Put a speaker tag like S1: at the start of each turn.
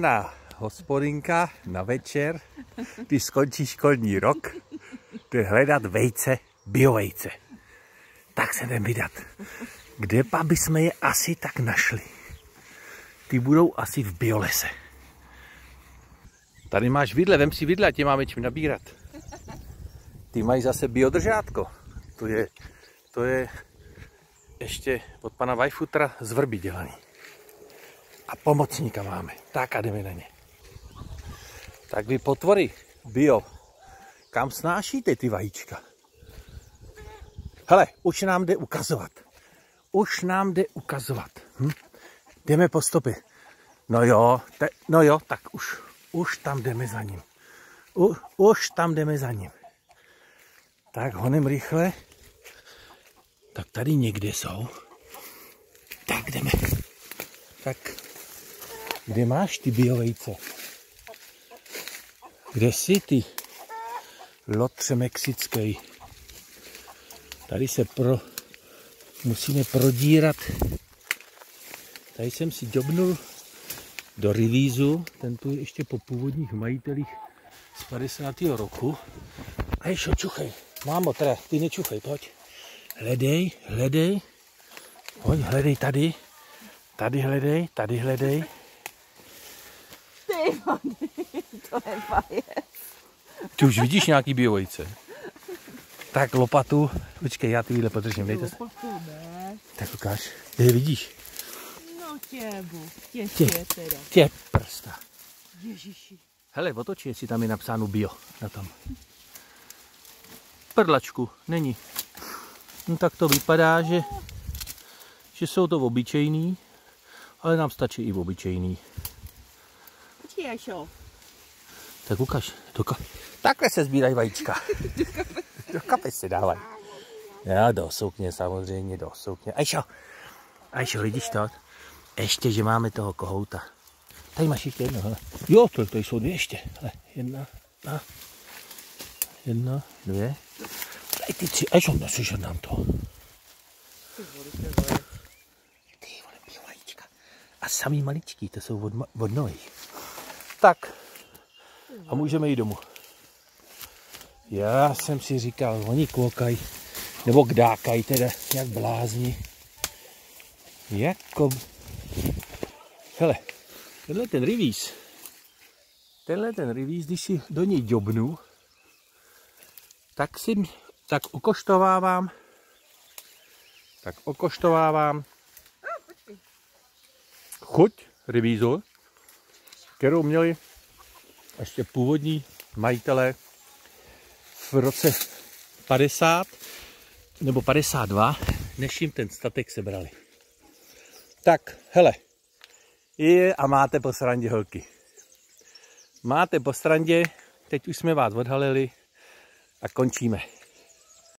S1: Na hospodinka na večer, když skončí školní rok, jde hledat vejce, biovejce. Tak se jdem vydat. Kde pa bychom je asi tak našli? Ty budou asi v biolese. Tady máš vidle, vem si vidle a tě máme čím nabírat. Ty mají zase biodržátko. To je, to je ještě od pana Vajfutra z vrby dělaný. A pomocníka máme. Tak a jdeme na ně. Tak vy potvory, bio, kam snášíte ty vajíčka? Hele, už nám jde ukazovat. Už nám jde ukazovat. Hm? Jdeme po stopy. No jo, te, no jo, tak už, už tam jdeme za ním. U, už tam jdeme za ním. Tak honem rychle. Tak tady někde jsou. Tak jdeme. Tak kde máš ty biovejce? Kde jsi ty? Lotře mexický. Tady se pro, musíme prodírat. Tady jsem si dobnul do revízu, ten tu je ještě po původních majitelích z 50. roku. A ještě čuchej. Mámo, teda, ty nečuchej, pojď. Hledej, hledej. Pojď, hledej tady. Tady hledej, tady hledej.
S2: Ty to je fajec.
S1: Ty už vidíš nějaký biovejce? Tak lopatu, počkej, já ty výhle podržím, dejte se. Tak ukáž, kde je vidíš?
S2: No těbu, tě,
S1: Tě.
S2: tě teda.
S1: Tě prsta.
S2: Ježiši.
S1: Hele, otoči, jestli tam je napsáno bio na tom. Prdlačku, není. No tak to vypadá, že, že jsou to obyčejný, ale nám stačí i obyčejný.
S2: Počkej, Ašo.
S1: Tak ukaž, do ka- takhle se sbírají vajíčka. do kapes se dávají. Já do sukně samozřejmě, do sukně. Ajšo, Ajšo, vidíš to? Ještě, že máme toho kohouta. Tady máš ještě jedno, hele. Jo, to, to jsou dvě ještě. Hele, jedna, a jedna, dvě. Tady ty tři, Ajšo, nasušet nám to. Ty vole, piju vajíčka. A samý maličký, to jsou od, od nových. Tak, a můžeme jít domů. Já jsem si říkal, oni kvokají, nebo kdákají teda, jak blázni. Jako... Hele, tenhle ten revíz, tenhle ten revíz, když si do něj dobnu, tak si, tak okoštovávám, tak okoštovávám chuť revízu, kterou měli ještě původní majitelé v roce 50 nebo 52, než jim ten statek sebrali. Tak, hele, je a máte po srandě holky. Máte po srandě, teď už jsme vás odhalili a končíme.